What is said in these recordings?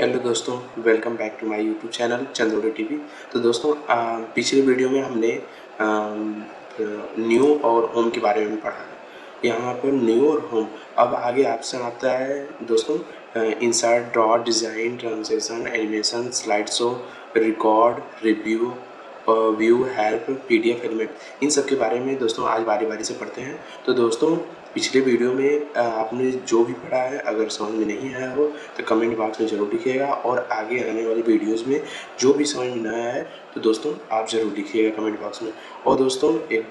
Hello दोस्तों welcome back to my YouTube channel Chandodi TV तो दोस्तों पिछले वीडियो में हमने न्यू और होम के बारे में पढ़ा। है यहाँ पर न्यू और होम अब आगे ऑप्शन आता है, दोस्तों insert draw design translation animation slide show record review view help PDF element इन सब के बारे में दोस्तों आज बारी बारी से पढ़ते हैं। तो दोस्तों पिछले वीडियो में आपने जो भी पढ़ा है अगर समझ में नहीं आया हो तो कमेंट बॉक्स में ज़रूर लिखिएगा और आगे आने वाली वीडियोस में जो भी समझ में आया है तो दोस्तों आप ज़रूर लिखिएगा कमेंट बॉक्स में। और दोस्तों एक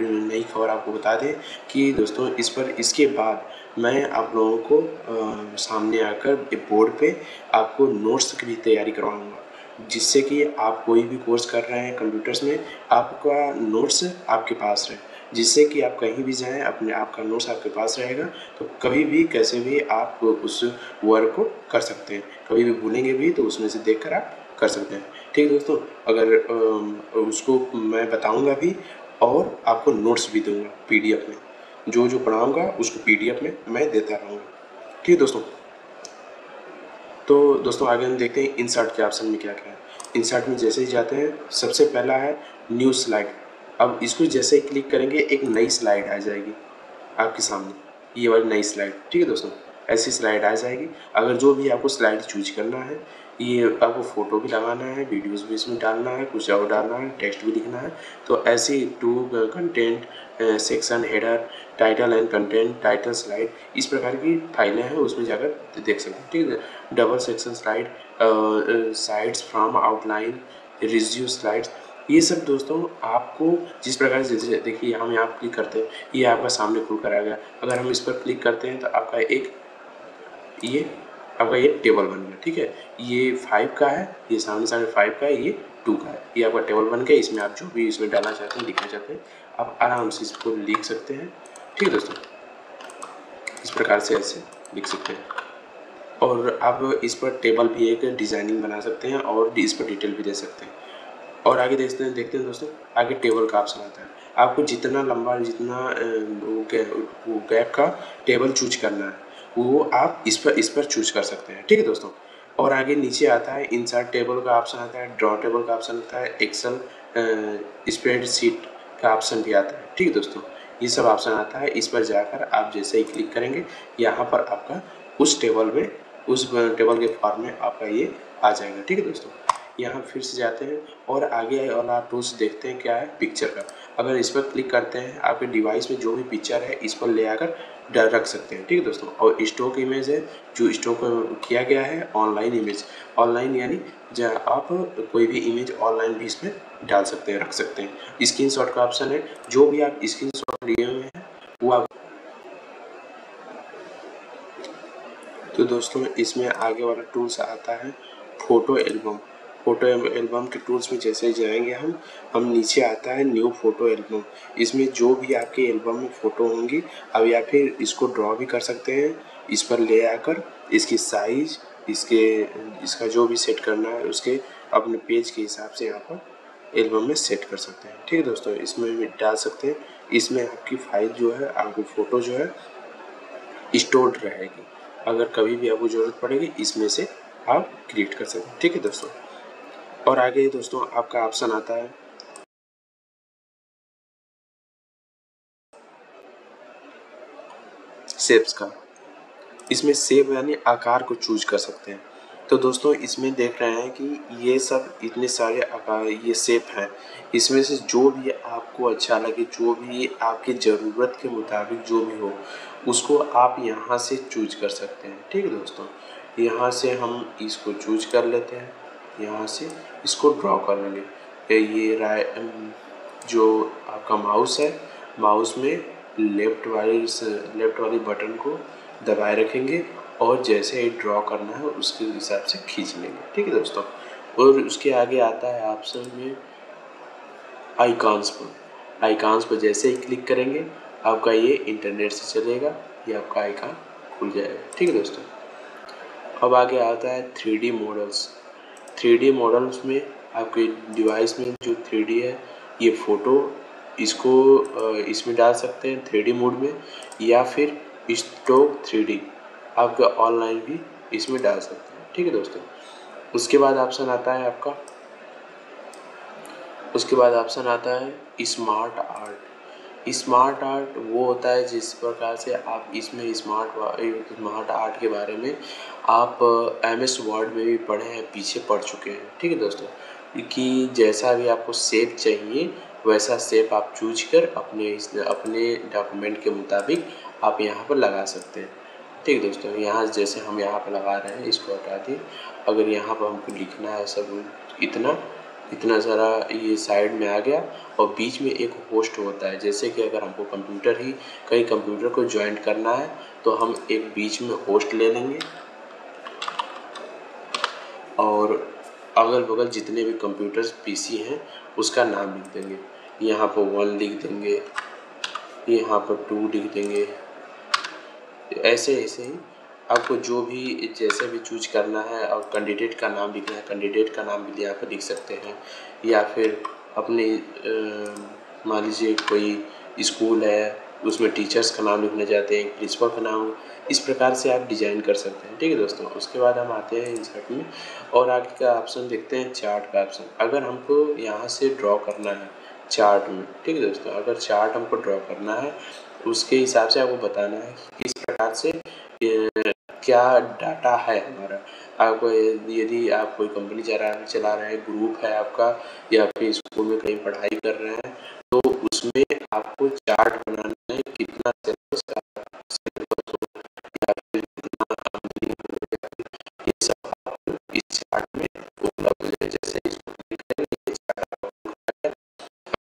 नई खबर आपको बता दें कि दोस्तों इस पर इसके बाद मैं आप लोगों को आ, सामने आकर बोर्ड पर आपको नोट्स की भी तैयारी करवाऊँगा जिससे कि आप कोई भी कोर्स कर रहे हैं कंप्यूटर्स में आपका नोट्स आपके पास रहे। जिससे कि आप कहीं भी जाएँ, अपने आपका नोट्स आपके पास रहेगा तो कभी भी, कैसे भी आप उस वर्क को कर सकते हैं। कभी भी भूलेंगे भी तो उसमें से देख कर आप कर सकते हैं। ठीक है दोस्तों, अगर उसको मैं बताऊँगा भी और आपको नोट्स भी दूँगा पीडीएफ में। जो जो पढ़ाऊँगा, उसको पीडीएफ में मैं देता रहूँगा। ठीक है दोस्तों? तो दोस्तों, आगे हम देखते हैं इंसर्ट के ऑप्शन में क्या क्या है। इंसर्ट में जैसे ही जाते हैं, सबसे पहला है न्यू स्लाइड अब इसको जैसे ही क्लिक करेंगे, एक नई स्लाइड आ जाएगी आपके सामने। ये वाली नई स्लाइड, ठीक है दोस्तों? ऐसी स्लाइड आ जाएगी। अगर जो भी आपको स्लाइड चूज़ करना है, ये आपको फ़ोटो भी लगाना है, वीडियोस भी इसमें डालना है, कुछ और डालना है, टेक्स्ट भी लिखना है। तो ऐसी two content section, header, title and content, title slide, इस प्रकार की फाइलें हैं, उसमें जाकर देख सकते हैं, ठीक है? Double section slide sides, from, outline reuse slides ये सब दोस्तों, आपको जिस प्रकार से देखिए हम यहाँ क्लिक करते हैं, ये आपका सामने खुल कर आ गया। अगर हम इस पर क्लिक करते हैं तो आपका एक ये आपका ये टेबल बन गया, ठीक है? ये फाइव का है, ये सामने सामने फाइव का है, ये टू का है। ये आपका टेबल बन गया, इसमें आप जो भी इसमें डालना चाहते हैं, लिखना चाहते हैं, आप आराम से इसको लिख सकते हैं, ठीक है दोस्तों? इस प्रकार से ऐसे लिख सकते हैं। और आप इस पर टेबल भी एक डिज़ाइनिंग बना सकते हैं और इस पर डिटेल भी दे सकते हैं। और आगे देखते हैं देखते हैं दोस्तों, आगे टेबल का ऑप्शन आता है। आपको जितना लंबा, जितना वो गैप का टेबल चूज़ करना है, वो आप इस पर इस पर चूज़ कर सकते हैं। ठीक है दोस्तों? और आगे नीचे आता है इंसर्ट टेबल का ऑप्शन आता है ड्रॉ टेबल का ऑप्शन आता है एक्सल स्प्रेड शीट का ऑप्शन भी आता है। ठीक है दोस्तों? ये सब ऑप्शन आता है, इस पर जाकर आप जैसे ही क्लिक करेंगे, यहाँ पर आपका उस टेबल में, उस टेबल के फॉर्म में आपका ये आ जाएगा। ठीक है दोस्तों? यहाँ फिर से जाते हैं और आगे वाला टूल्स देखते हैं क्या है पिक्चर का। अगर इस पर क्लिक करते हैं, आपके डिवाइस में जो भी पिक्चर है, इस पर ले आकर रख सकते हैं। ठीक है दोस्तों? और स्टॉक इमेज है, जो स्टॉक किया गया है ऑनलाइन इमेज ऑनलाइन यानी जहाँ आप कोई भी इमेज ऑनलाइन भी इसमें डाल सकते हैं, रख सकते हैं। स्क्रीन शॉट का ऑप्शन है, जो भी आप स्क्रीन शॉट लिए हुए हैं, वो आप तो दोस्तों, इसमें आगे वाला टूल्स आता है फ़ोटो एल्बम फ़ोटो एल्बम के टूल्स में जैसे जाएँगे हम हम नीचे आता है न्यू फ़ोटो एल्बम इसमें जो भी आपके एल्बम में फ़ोटो होंगी, अब या फिर इसको ड्रॉ भी कर सकते हैं, इस पर ले आकर इसकी साइज़ इसके, इसका जो भी सेट करना है, उसके अपने पेज के हिसाब से यहाँ पर एल्बम में सेट कर सकते हैं। ठीक है दोस्तों, इसमें भी डाल सकते हैं। इसमें आपकी फ़ाइल जो है, आपकी फ़ोटो जो है स्टोर्ड रहेगी। अगर कभी भी आपको ज़रूरत पड़ेगी, इसमें से आप क्रिएट कर सकते हैं। ठीक है दोस्तों। और आगे दोस्तों आपका ऑप्शन आता है। सेप्स का। इसमें सेप यानी आकार को चूज़ कर सकते हैं। तो दोस्तों इसमें देख रहे हैं कि ये सब इतने सारे आकार, ये सेप हैं। इसमें से जो भी आपको अच्छा लगे, जो भी आपकी ज़रूरत के मुताबिक जो भी हो, उसको आप यहाँ से चूज़ कर सकते हैं। ठीक है दोस्तों? यहाँ से हम इसको चूज़ कर लेते हैं। यहाँ से इसको ड्रॉ कर लेंगे। ये राय जो आपका माउस है माउस में लेफ़्ट वाली लेफ़्ट वाली बटन को दबाए रखेंगे और जैसे ही ड्रॉ करना है उसके हिसाब से खींच लेंगे। ठीक है दोस्तों? और उसके आगे आता है ऑप्शन में आइकॉन्स पर। आइकॉन्स पर जैसे ही क्लिक करेंगे, आपका ये इंटरनेट से चलेगा, ये आपका आइकॉन खुल जाएगा। ठीक है दोस्तों? अब आगे आता है थ्री मॉडल्स थ्री मॉडल्स में, आपके डिवाइस में जो थ्री है, ये फ़ोटो इसको इसमें डाल सकते हैं थ्री मोड में, या फिर स्टॉक थ्री आपका ऑनलाइन भी इसमें डाल सकते हैं। ठीक है दोस्तों? उसके बाद ऑप्शन आता है आपका। उसके बाद ऑप्शन आता है स्मार्ट आर्ट स्मार्ट आर्ट वो होता है जिस प्रकार से आप इसमें स्मार्ट स्मार्ट आर्ट के बारे में आप एम एस वर्ड में भी पढ़े हैं, पीछे पढ़ चुके हैं, ठीक है दोस्तों? कि जैसा भी आपको सेप चाहिए, वैसा सेप आप चूज़ कर अपने इस, अपने डॉक्यूमेंट के मुताबिक आप यहाँ पर लगा सकते हैं, ठीक दोस्तों? यहाँ जैसे हम यहाँ पर लगा रहे हैं, इसको हटा दिए। अगर यहाँ पर हमको लिखना है सब इतना इतना ज़रा ये साइड में आ गया और बीच में एक होस्ट होता है, जैसे कि अगर हमको कंप्यूटर ही, कहीं कंप्यूटर को ज्वाइंट करना है तो हम एक बीच में होस्ट ले लेंगे। और अगल बगल जितने भी कंप्यूटर्स पीसी हैं, उसका नाम लिख देंगे। यहाँ पर वन लिख देंगे, यहाँ पर टू लिख देंगे। ऐसे ऐसे ही आपको जो भी, जैसे भी चूज़ करना है और कैंडिडेट का नाम लिखना है कैंडिडेट का नाम भी यहाँ पर लिख सकते हैं। या फिर अपने मान लीजिए कोई स्कूल है उसमें टीचर्स का नाम लिखना चाहते हैं प्रिंसिपल का नाम, इस प्रकार से आप डिज़ाइन कर सकते हैं, ठीक है दोस्तों? उसके बाद हम आते हैं इंसर्ट में, और आगे का ऑप्शन देखते हैं चार्ट का ऑप्शन अगर हमको यहाँ से ड्रॉ करना है चार्ट में, ठीक है दोस्तों? अगर चार्ट हमको ड्रॉ करना है, उसके हिसाब से आपको बताना है किस प्रकार से क्या डाटा है हमारा। आपको यदि आप कोई कंपनी चला चला रहे हैं ग्रुप है आपका, या फिर स्कूल में कहीं पढ़ाई कर रहे हैं तो उसमें आपको चार्ट बनाना कितना सिलेबस सिलेबस हो या फिर कितना ये सब आपको इस चार्ट में उपलब्ध है जैसे इसको क्लिक करेंगे ये चार्ट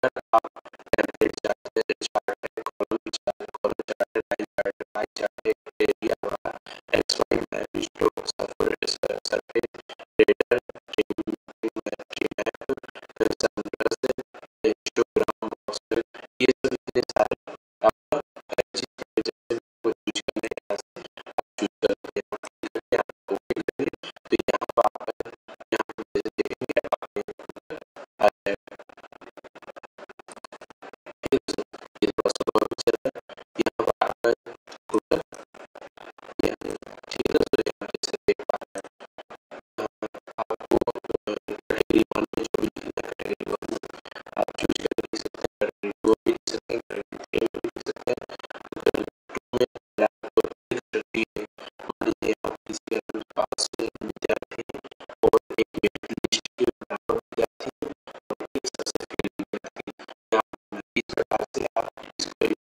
अगर आप टेम्पलेट चार्ट है चार्ट है column chart column chart line chart line chart area वाला X Y map stock surface surface यहाँ